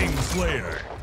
Kingslayer.